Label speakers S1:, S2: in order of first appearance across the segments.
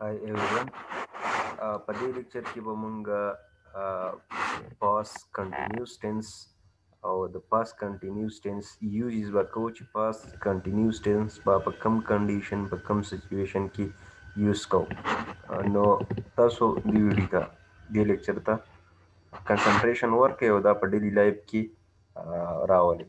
S1: هاي ایوریون په دې لیکچر کې به مونږ پاس کنټینیوس ټینس او د پاس کنټینیوس ټینس یوزز به کوو چې پاس کنټینیوس ټینس به په کم کنډیشن په کم سچویشن کې یوز کوو نو تاسو دې ویډیو ته دې لیکچر ته کنسنټریشن ورکړئ او دا په ډیلی لایف کې راولئ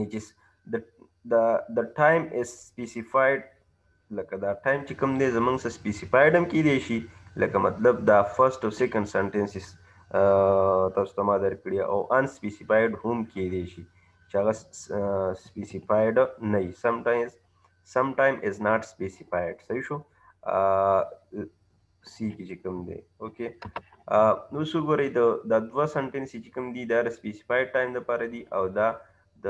S1: which is the the the time is specified لکه دا ټایم چې کوم دی زمونږ سره سپیسیفایډ هم کیدی شي لکه مطلب دا فرست او سیکنډ سنټنسز تاسو ته ما درکړي او ان سپیسیفایډ هم کیدی شي چې هغه سپیسیفایډ نه وي سم ټایمز سم ټایم از ناټ سپیسیفایډ صحیح شو سی کې چې کوم دی اوکې نو څو ګورئ د دا دوه سنټنس چې کوم دي دا د سپیسیفاید ټایم دپاره دي او دا د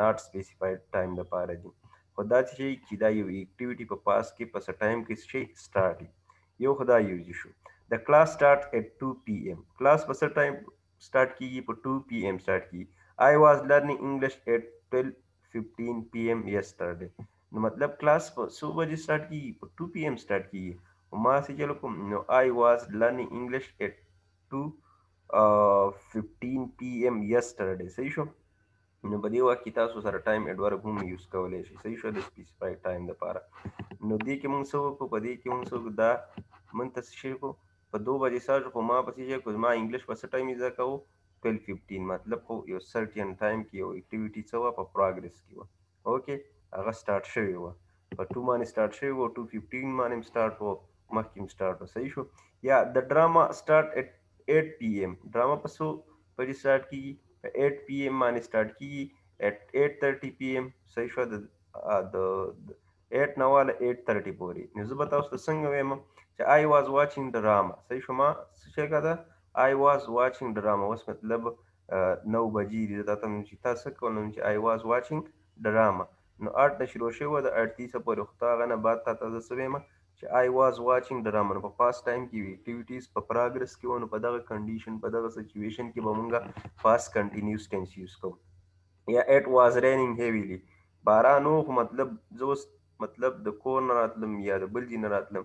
S1: ناټ سپیسیفاید ټایم دپاره دي خو دا چې شي چې دا یو اکټیویټي په پاس کې په څه ټایم کې شي سټارټ یو خدا یوز شو د کلاس سټارټ ایټ 2 پی ایم کلاس په څه ټایم سټارټ کیږي په 2 پی ایم سټارټ کیږي آی واز لرنینګ انګلیش ایټ 12 15 پی ایم یسټرډے نو مطلب کلاس په څو بجې سٹارټ کیږي په 2 پی ایم سٹارټ کیږي او ما سې چلو کوم نو آی واز لرنینګ انګلیش ایټ 2 15 پی ایم یسټرډې صحیح شو نو په دې وخت کې تاسو سره ټایم ایډورب هم یوز کولای شئ صحیح شو د سپیسیفای ټایم لپاره نو دې کې موږ څه وکړو په دې کې موږ څه دا موږ ته څه شي کو په دوه بجې سر خو ما پسې چې کو ما انګلیش په څه ټایم زده کوو 12 15 مطلب خو یو سرټین ټایم کې یو اکټیویټي څه وه په پروګرس کې وه اوکې هغه سٹارټ شوی و په 2 باندې سٹارټ شوی و 215 باندې سٹارټ و مخکې هم سٹارټ و صحیح شو یا د ډراما سٹارټ اټ 8 پی ایم ډراما په سو بجې سٹارټ کیږي په 8 پی ایم باندې سٹارټ کیږي اټ 8:30 پی ایم صحیح شو د د 8 نه واله 8:30 پورې نو زه به تاسو ته څنګه وایم چې آی واز واچینګ ډراما صحیح شو ما څه شي کړه آی واز واچینګ ډراما اوس مطلب نو بجی دی دا تم چې تا څه کول نو چې آی واز واچینګ ډرامه نو اټ نه شروع شوی و د اټ تیسه پورې خو تا غنه بعد تا ته زه څه ویم چې آی واز واچینګ ډرامه نو په پاس ټایم کې وی اکټیویټیز په پراګرس کې و نو په دغه کنډیشن په دغه سچویشن کې به مونږه پاس کنټینیوس ټینس یوز کوو یا اټ واز رینینګ هیویلی باران و خو مطلب زه اوس مطلب د کور نه راتلم یا د بل ځای نه راتلم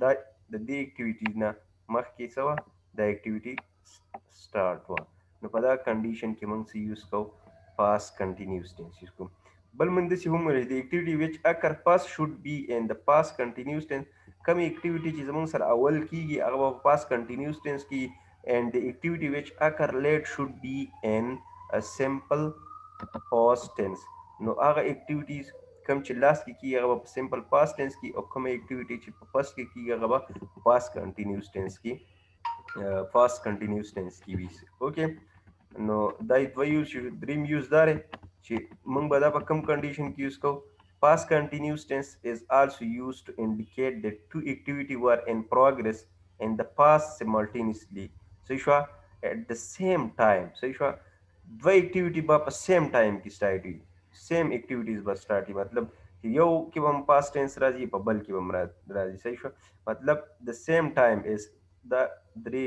S1: دا د دې اکټیویټیز نه مخکې څه وه دا اکټیویټي سټارټ وه نو په دا کنډیشن کې موږ څه یوز کوو پاس کنټینیوس ټینس یوز کوو بل موږ داسې هم ویلی د اکټیویټي ویچ اکر پاس شوډ بی ان د پاس کنټینیوس ټینس کومې اکټیویټي چې زموږ سره اول کیږي هغه په پاس کنټینیوس ټینس کې and the activity which occur late should be in a simple past tense نو هغه اکټیویټیز کوم چې لاس کې کیږي هغه په سمپل پاس ټینس کې او کوم اکټیویټي چې په پاس کې کیږي هغه په پاس کنټینیوس ټینس کې پاس کنټینیوس ټینس کې وي اوکې نو دا دوه یوز شو دریم یوز دا دی چې موږ به دا په کوم کنډیشن کې یوز کوو Past continuous tense is also used to indicate that two activity were in progress in the past simultaneously. صحیح شو at the same time. صحیح شو دوه اکټیویټي به په سیم ټایم کې سټارټ وي سیم اکټیویټیز به سټارټ وي مطلب چې یو کې به هم پاس ټینس راځي په بل کې به هم راځي صحیح شو مطلب د سیم ټایم از دا درې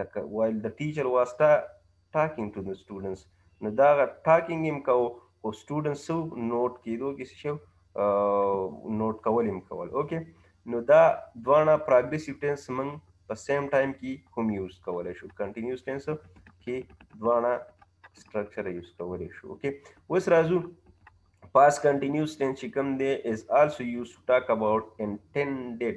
S1: لکه while the teacher was ta talking to the students نو دا غ talking هم کو خو students سو نوټ کیدو کې شو نوټ کول هم کول اوکې نو دا دواړه پروګریسیو ټینس من په سیم ټایم کې هم یوز کولای شو کنټینیوس ټینس کې دواړه سټرکچر یوز کولای شو اوکې اوس راځو پاس کنټینیوس ټینس چې کوم دی از آلسو یوز ټو ټاک اباوټ انټینډډ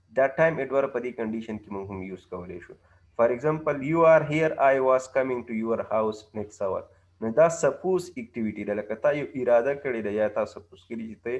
S1: دا ټایم ایډور په دې کنډیشن کې موږ هم یوز کولی شو فار ایگزامپل یو آر هیر آی واز کمینګ ټو یور هاوس نیکس آور نو دا سپوز اکټیویټي ده لکه تا یو اراده کړې ده یا تا سپوز کړي چې ته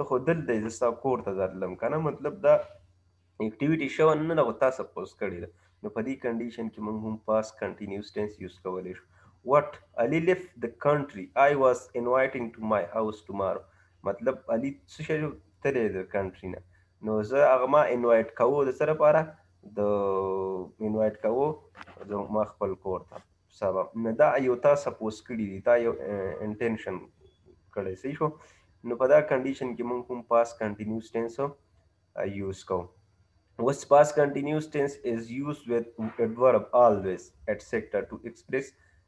S1: ته خو دلته یې زه ستا کور ته درتلم که نه مطلب دا اکټیویټي شوه نه ده خو تا سپوز کړې ده نو په دې کنډیشن کې موږ هم پاس کنټینیوس ټینس یوز کولی شو وټ علي لیف د کنټري آی واز انوایټینګ ټو مای هاوس ټومارو مطلب علي څه شی تللی د کنټري نه نو زه هغه ما انوایټ کوو د څه لپاره د انوایټ کوو زما خپل کور ته سبا نه دا یو تا سپوز کړی دی تا یو انټینشن کړی صحیح شو نو په دا کنډیشن کې مونږ کوم پاس کنټینیوس ټینس یوز کوو اوس پاس کنټینیوس ټینس از یوز وذ ورب آلویز ایټسټرا ټو ایکسپریس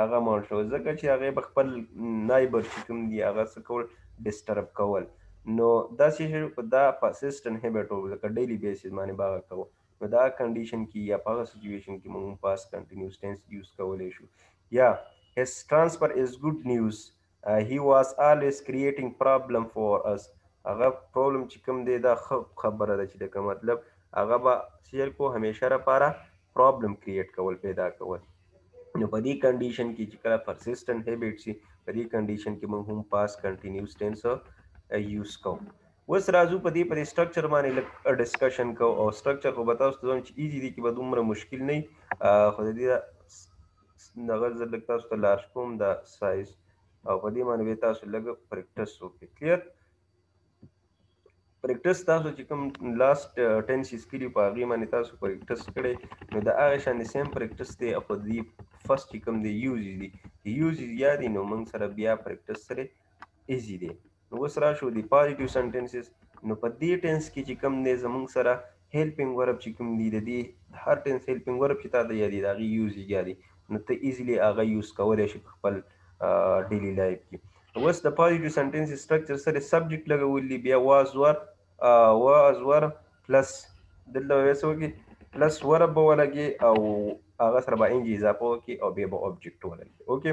S1: هغه مړ شو ځکه چې هغه به خپل نایبر چې کوم دی هغه څه کول ډیسټرب کول نو دا چې په دا پرسیسټنټ هیبټ او لکه ډیلی بیسز باندې باغ کوو نو دا کنډیشن کې یا په هغه سچویشن کې موږ پاس کنټینیوس ټینس یوز کولی شو یا هیس ټرانسفر از ګډ نیوز He was always creating problem for us هغه پرابلم چې کوم دی دا خبره ده چې د کوم مطلب هغه به سیل کو همیشه لپاره پرابلم کریټ کول پیدا کول نو په دې کنډیشن کې چې کله پرسیسټنټ هیبټ شي په دې کنډیشن کې موږ هم پاس کنټینیوس ټینس یوز کوو اوس راځو په دې پر سټرکچر باندې لږ ډسکشن کو او سټرکچر خو به تاسو ته چې ایزي دي کې به دومره مشکل نه خو د دې دغه زه لږ تاسو ته لارج کوم دا سایز او په دې باندې به تاسو لږ پریکټس وکړئ کلیر پریکټس تاسو چې کوم لاست 10 سیس کړي په هغه باندې تاسو پریکټس کړئ نو دا هغه شان سیم پریکټس دی خو دی فرست چې کوم دی یوز دی یوز یا دی نو موږ سره بیا پریکټس سره ایزی دی نو اوس راشو دی پازیټیو سنټنسز نو په دی ټنس کی چی کوم دی زمونږ سره هیلپینګ ورب چی کوم دی د دی هر ټنس هیلپینګ ورب چی تاته یادی د هغی یوزیج یادی نو ته ایزیلی هغه یوز کولای شی په خپل ډیلی لایف کی اوس د پازیټیو سنټنسز سټرکچر سره سبجیکټ لګول دی بیا واز ور و از ور پلس دلته به څه وکی پلس ورب به ولګي او هغه سره به انج اضافه وکړي او بیا به اوبجیکټ ولګي اوکې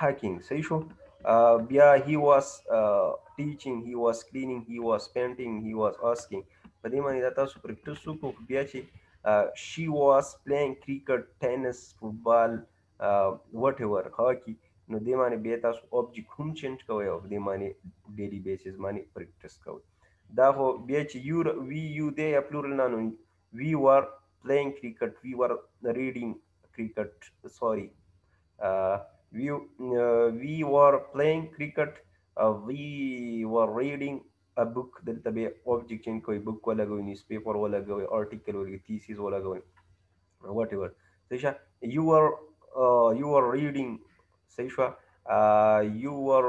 S1: هاکینګ صحیح شو بیا هی واز ټیچینګ هی واز کلینینګ هی واز پینټینګ هی واز آسکینګ په دې باندې دا تاسو پریکټیس وکړو بیا چې شي واز پلینګ کرکټ ټینس فوټبال وټ ایور هاکی نو دې باندې بیا تاسو اوبجیکټ هم چینج کوئ او دې باندې ډیلی بیسز باندې پریکټیس کوئ دا خو بیا چې یو وی یو دی یا پلورل نه نو وی ور پلینګ کرکټ وی ور ریډینګ کرکټ سوري وی وی ور پلینګ کرکټ وی ور ریډینګ ا بوک دلته به اوبجیکټ ان کوئی بوک ولګوي نیوز پیپر ولګوي آرټیکل ولګوي تیسیز ولګوي واټ ایور صحیح شه یو ور یو ور ریډینګ صحیح شو یو ور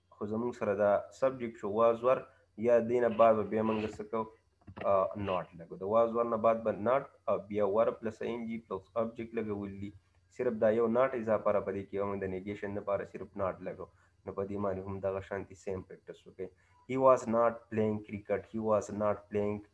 S1: خو زمونږ سره دا سبجیکټ شو واز ور یا دې نه بعد به بیا مونږ څه کو ناټ لګو د واز ور نه بعد به ناټ او بیا ور پلس ان جی پلس ابجیکټ لګول دي صرف دا یو ناټ اضافه را پدې کې مونږ د نیګیشن لپاره صرف ناټ لګو نو په دې باندې هم دغه شانتي سیم پریکټس وکړئ هی واز ناټ پلینګ کرکټ هی واز ناټ پلینګ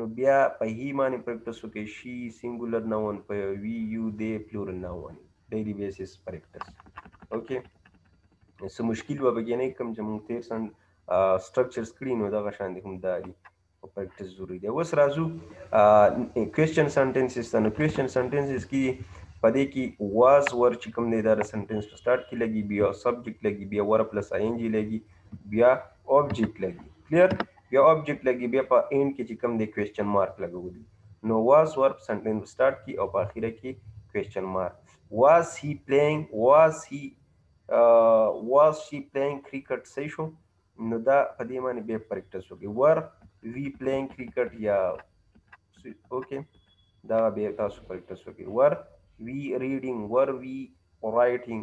S1: نو بیا په هی معنی پریکټس وکړئ شي سنګولر ناون په وی یو دی پلورل ناون ډیلی بیسس پریکټس اوکې څه مشکل و به نه کوم چې موږ تیر سن سټرکچرز کړی نو دغه شان دي هم داري او پریکټس ضروری دی اوس راځو کوېشن سنټنسز ته نو کوېشن سنټنسز کې په دې کې واز ور چې کوم دی دا د سنټنس په سٹارټ کې لګي بیا سبجیکټ لګي بیا ور پلس آی ان جی لګي بیا اوبجیکټ لګي کلیر بیا آبجیکټ لګي بیا په اینډ کې چې کوم دی کویشچن مارک لګو دي نو واز ورب سنټنس سٹارټ کی او په اخیره کې کویشچن مارک واز هی پلینګ واز هی واز شي پلینګ کرکټ صحیح شو نو دا په دې معنی بیا پریکټس وکړي ور وی پلینګ کرکټ یا اوکې دا بیا تاسو پریکټس وکړي ور وی ریډینګ ور وی رائټینګ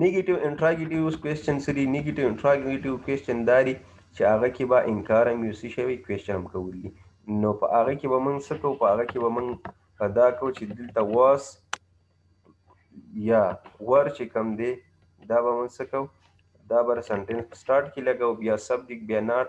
S1: نیگیټیو انټراګیټیو کوېسچن سری نیگیټیو انټراګیټیو کوېسچن داري چې هغه کې به انکار هم یو څه شوی کوېسچن هم کول دي نو په هغه کې به موږ څه کوو په هغه کې به موږ دا کوو چې دلته واس یا ور چې کم دی دا به موږ څه کوو دا به سنټینس په سټارټ کې لګو بیا سبجیکټ بیا ناټ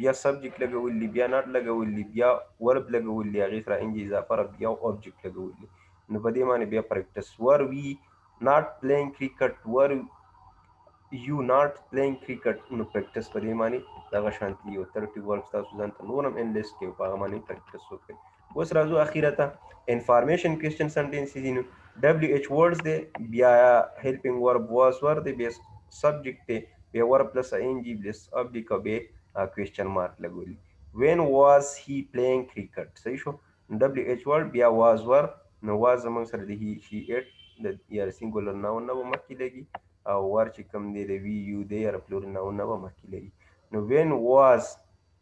S1: بیا سبجیکټ لګول دي بیا ناټ لګول دي بیا ورب لګول دي هغې سره انج اضافه رب بیا اوبجیکټ لګول دي نو په دې باندې بیا پریکټس ور وی ناټ پلینګ کرکټ ور یو ناټ پلینګ کرکټ نو پریکټس په دې معنی دغه شانتي یو 30 ورک تاسو ځان ته نورم انلیست کې په هغه معنی پریکټس وکړئ اوس راځو اخیره ته انفارمیشن کوېسچن سنټنس دي نو ډبلیو ایچ ورډز دی بیا هیلپینګ ورب واس ور دی بیا سبجیکټ دی بیا ور پلس ان جی بیا سبجیکټ او بیا کوېسچن مارک لګولي وین واز هی پلینګ کرکټ صحیح شو ډبلیو ایچ ورډ بیا واز ور نو واز زمونږ سره د هی شي ایټ د یار سینګولر ناون نه به مخکې لګي او ور چې کوم دی د وی یو دی یار پلور ناون نه به مخکې لګي نو وین واز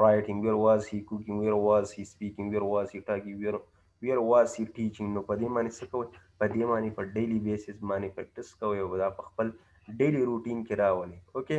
S1: Writing ویر واز هی کوکینګ ویر واز هی سپیکینګ ویر واز هی ټاکینګ ویر ویر واز هی ټیچینګ نو په دې معنی څه کوي په دې معنی په ډیلی بیسس باندې پریکټس کوي او دا په خپل ډیلی روټین کې راولي اوکې